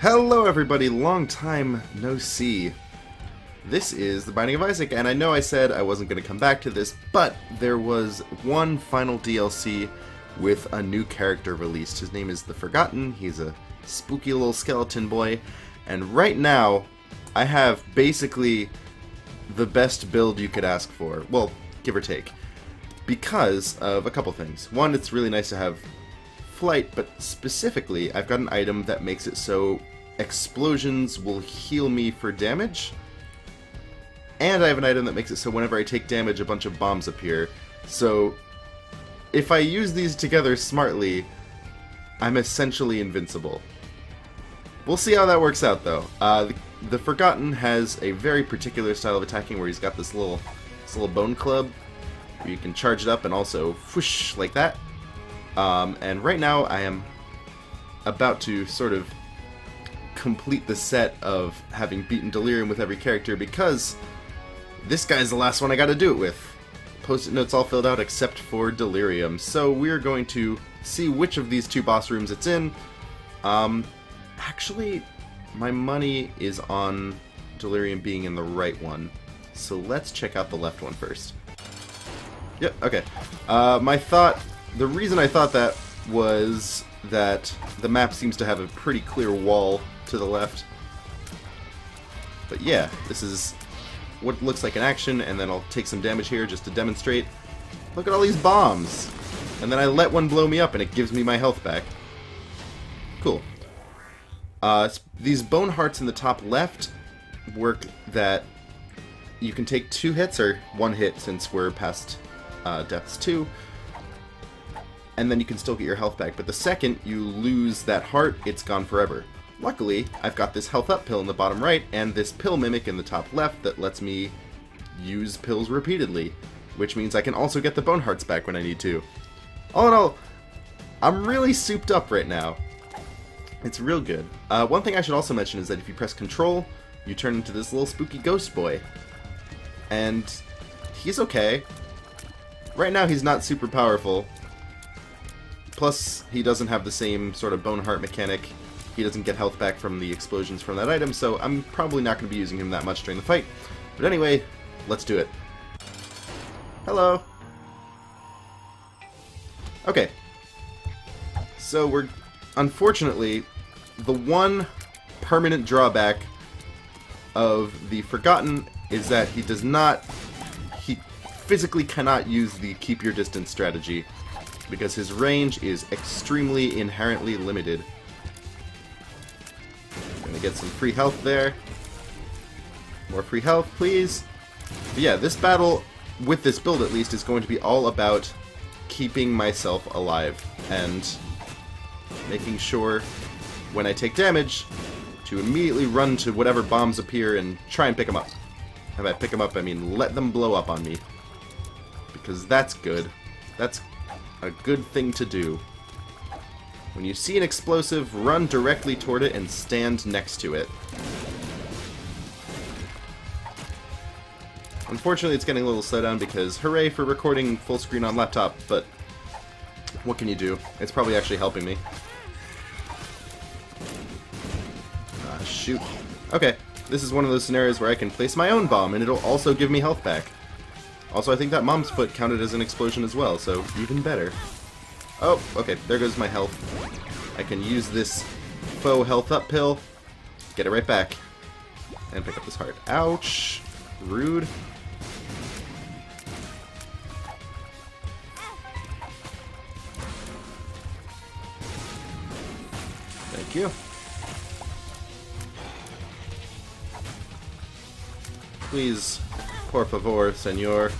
Hello everybody, long time no see. This is The Binding of Isaac, and I know I said I wasn't going to come back to this, but there was one final DLC with a new character released. His name is The Forgotten, he's a spooky little skeleton boy, and right now I have basically the best build you could ask for. Well, give or take. Because of a couple things. One, it's really nice to have flight, but specifically, I've got an item that makes it so explosions will heal me for damage. And I have an item that makes it so whenever I take damage, a bunch of bombs appear. So, if I use these together smartly, I'm essentially invincible. We'll see how that works out, though. Uh, the, the, Forgotten has a very particular style of attacking where he's got this little, this little bone club where you can charge it up and also whoosh like that. Um, and right now I am about to sort of complete the set of having beaten Delirium with every character because this guy's the last one I gotta do it with. Post-it notes all filled out except for Delirium. So we're going to see which of these two boss rooms it's in. Um, actually, my money is on Delirium being in the right one. So let's check out the left one first. Yep, okay. Uh, my thought the reason I thought that was that the map seems to have a pretty clear wall to the left. But yeah, this is what looks like an action, and then I'll take some damage here just to demonstrate. Look at all these bombs! And then I let one blow me up, and it gives me my health back. Cool. Uh, these bone hearts in the top left work that you can take two hits, or one hit since we're past uh, Depths 2, and then you can still get your health back. But the second you lose that heart, it's gone forever. Luckily, I've got this health up pill in the bottom right, and this pill mimic in the top left that lets me use pills repeatedly, which means I can also get the bone hearts back when I need to. All in all, I'm really souped up right now. It's real good. Uh, one thing I should also mention is that if you press control, you turn into this little spooky ghost boy. And he's okay. Right now he's not super powerful, Plus, he doesn't have the same sort of bone heart mechanic. He doesn't get health back from the explosions from that item, so I'm probably not going to be using him that much during the fight. But anyway, let's do it. Hello. Okay. So we're... Unfortunately, the one permanent drawback of the Forgotten is that he does not... He physically cannot use the keep your distance strategy because his range is extremely inherently limited. Gonna get some free health there. More free health, please. But yeah, this battle, with this build at least, is going to be all about keeping myself alive and making sure when I take damage to immediately run to whatever bombs appear and try and pick them up. And by pick them up, I mean let them blow up on me. Because that's good. That's a good thing to do. When you see an explosive, run directly toward it and stand next to it. Unfortunately, it's getting a little slow down because hooray for recording full screen on laptop, but what can you do? It's probably actually helping me. Ah, shoot. Okay, this is one of those scenarios where I can place my own bomb and it'll also give me health back. Also, I think that mom's foot counted as an explosion as well, so even better. Oh, okay, there goes my health. I can use this faux health up pill, get it right back, and pick up this heart. Ouch! Rude. Thank you. Please Por favor, senor.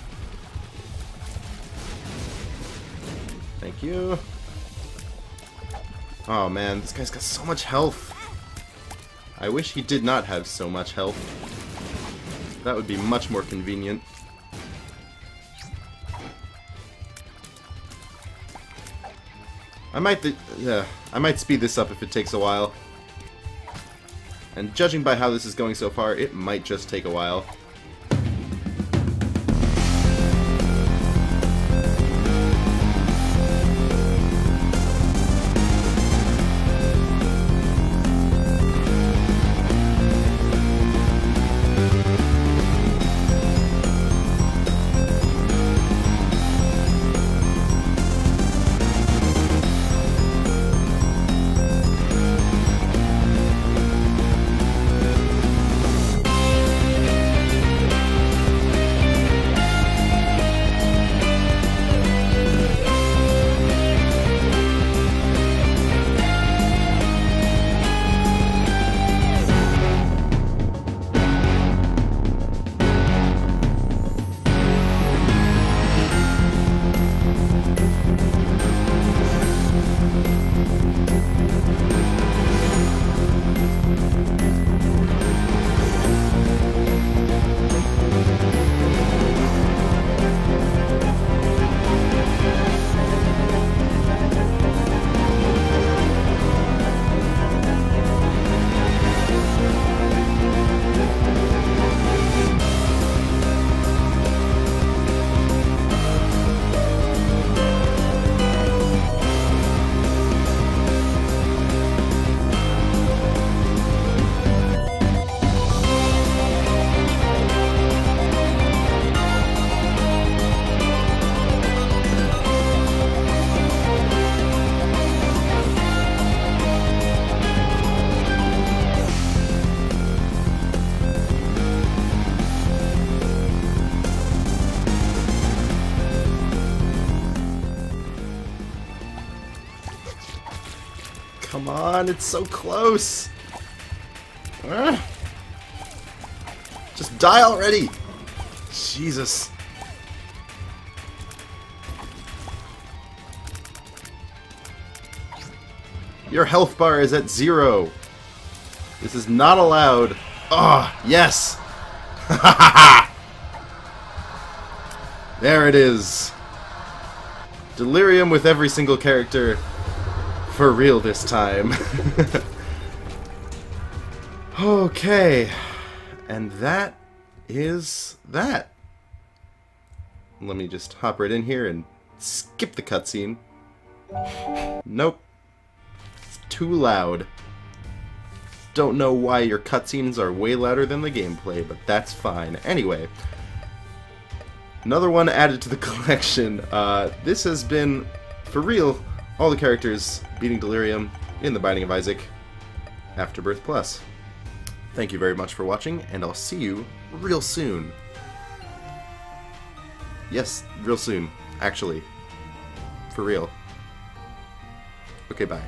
You. Oh man, this guy's got so much health. I wish he did not have so much health. That would be much more convenient. I might, yeah, I might speed this up if it takes a while. And judging by how this is going so far, it might just take a while. On, it's so close. Just die already. Jesus. Your health bar is at zero. This is not allowed. Ah, oh, yes. there it is. Delirium with every single character. For real this time. okay. And that is that. Let me just hop right in here and skip the cutscene. Nope. It's too loud. Don't know why your cutscenes are way louder than the gameplay, but that's fine. Anyway, another one added to the collection. Uh, this has been, for real, all the characters beating Delirium in The Binding of Isaac Afterbirth Plus. Thank you very much for watching, and I'll see you real soon. Yes, real soon, actually. For real. Okay, bye.